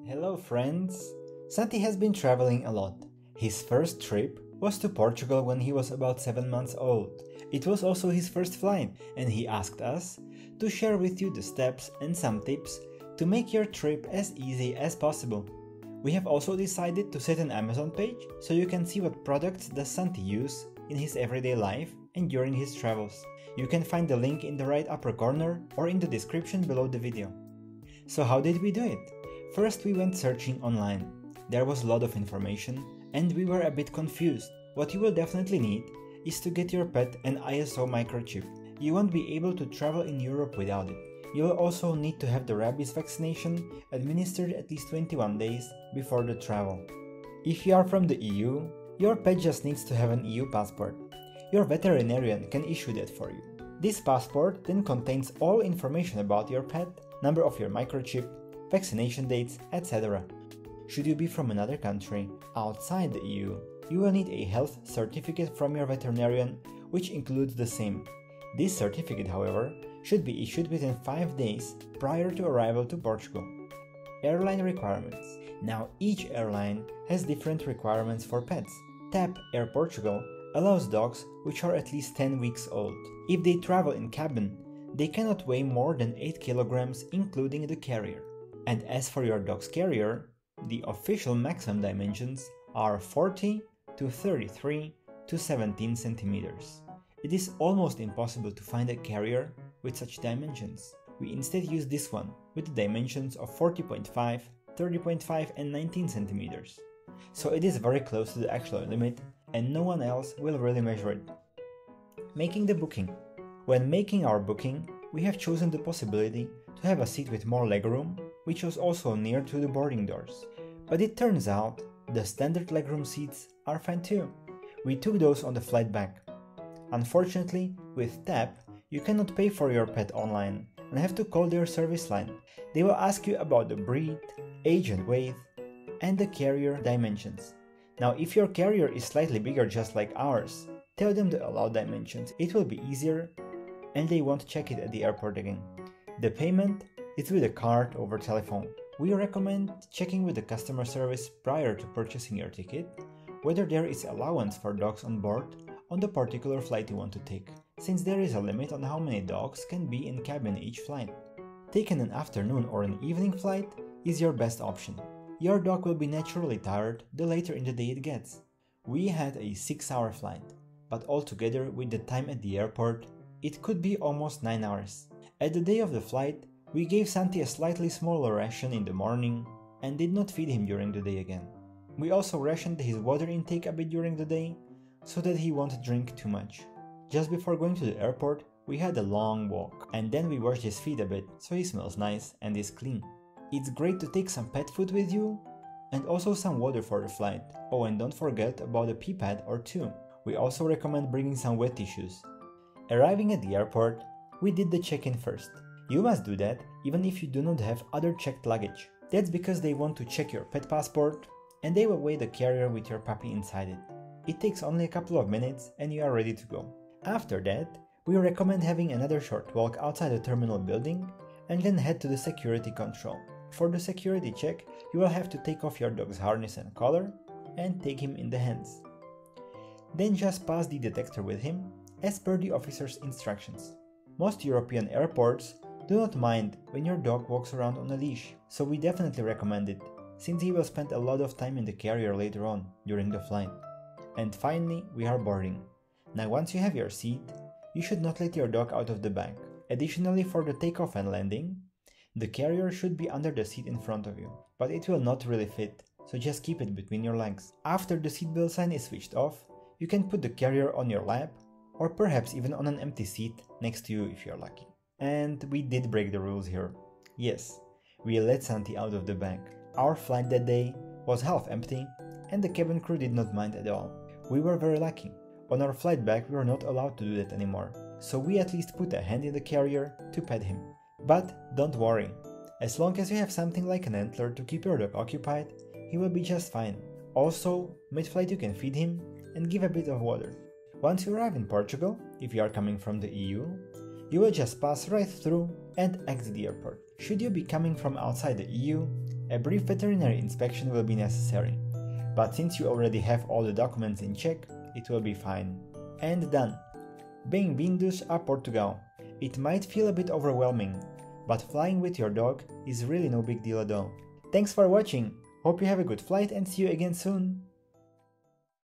Hello, friends! Xanti has been traveling a lot. His first trip was to Portugal when he was about 7 months old. It was also his first flight, and he asked us to share with you the steps and some tips to make your trip as easy as possible. We have also decided to set an Amazon page so you can see what products does Xanti use in his everyday life and during his travels. You can find the link in the right upper corner or in the description below the video. So how did we do it? First we went searching online. There was a lot of information and we were a bit confused. What you will definitely need is to get your pet an ISO microchip. You won't be able to travel in Europe without it. You will also need to have the rabies vaccination administered at least 21 days before the travel. If you are from the EU, your pet just needs to have an EU passport. Your veterinarian can issue that for you. This passport then contains all information about your pet, number of your microchip, vaccination dates, etc. Should you be from another country outside the EU, you will need a health certificate from your veterinarian, which includes the same. This certificate, however, should be issued within 5 days prior to arrival to Portugal. Airline requirements. Now, each airline has different requirements for pets. TAP Air Portugal allows dogs which are at least 10 weeks old. If they travel in cabin, they cannot weigh more than 8 kilograms including the carrier. And as for your dog's carrier, the official maximum dimensions are 40 to 33 to 17 centimeters. It is almost impossible to find a carrier with such dimensions. We instead use this one with the dimensions of 40.5, 30.5 and 19 centimeters. So it is very close to the actual limit and no one else will really measure it. Making the booking. When making our booking, we have chosen the possibility to have a seat with more legroom, which was also near to the boarding doors. But it turns out the standard legroom seats are fine too. We took those on the flight back. Unfortunately, with TAP, you cannot pay for your pet online and have to call their service line. They will ask you about the breed, age and weight, and the carrier dimensions. Now, if your carrier is slightly bigger just like ours, tell them the allowed dimensions. It will be easier and they won't check it at the airport again. The payment is with a card over telephone. We recommend checking with the customer service prior to purchasing your ticket whether there is allowance for dogs on board on the particular flight you want to take, since there is a limit on how many dogs can be in cabin each flight. Taking an afternoon or an evening flight is your best option. Your dog will be naturally tired the later in the day it gets. We had a 6 hour flight, but altogether with the time at the airport, it could be almost 9 hours. At the day of the flight, we gave Xanti a slightly smaller ration in the morning and did not feed him during the day again. We also rationed his water intake a bit during the day so that he won't drink too much. Just before going to the airport, we had a long walk and then we washed his feet a bit so he smells nice and is clean. It's great to take some pet food with you and also some water for the flight. Oh, and don't forget about a pee pad or two. We also recommend bringing some wet tissues. Arriving at the airport, we did the check-in first. You must do that even if you do not have other checked luggage. That's because they want to check your pet passport and they will weigh the carrier with your puppy inside it. It takes only a couple of minutes and you are ready to go. After that, we recommend having another short walk outside the terminal building and then head to the security control. For the security check, you will have to take off your dog's harness and collar and take him in the hands. Then just pass the detector with him as per the officer's instructions. Most European airports do not mind when your dog walks around on a leash, so we definitely recommend it since he will spend a lot of time in the carrier later on during the flight. And finally, we are boarding. Now once you have your seat, you should not let your dog out of the bag. Additionally, for the takeoff and landing, the carrier should be under the seat in front of you, but it will not really fit, so just keep it between your legs. After the seatbelt sign is switched off, you can put the carrier on your lap, or perhaps even on an empty seat next to you if you're lucky. And we did break the rules here. Yes, we let Xanti out of the bag. Our flight that day was half empty and the cabin crew did not mind at all. We were very lucky. On our flight back we were not allowed to do that anymore, so we at least put a hand in the carrier to pet him. But don't worry, as long as you have something like an antler to keep your dog occupied, he will be just fine. Also, mid-flight you can feed him and give a bit of water. Once you arrive in Portugal, if you are coming from the EU, you will just pass right through and exit the airport. Should you be coming from outside the EU, a brief veterinary inspection will be necessary. But since you already have all the documents in check, it will be fine. And done. Bem-vindos a Portugal. It might feel a bit overwhelming, but flying with your dog is really no big deal at all. Thanks for watching! Hope you have a good flight and see you again soon!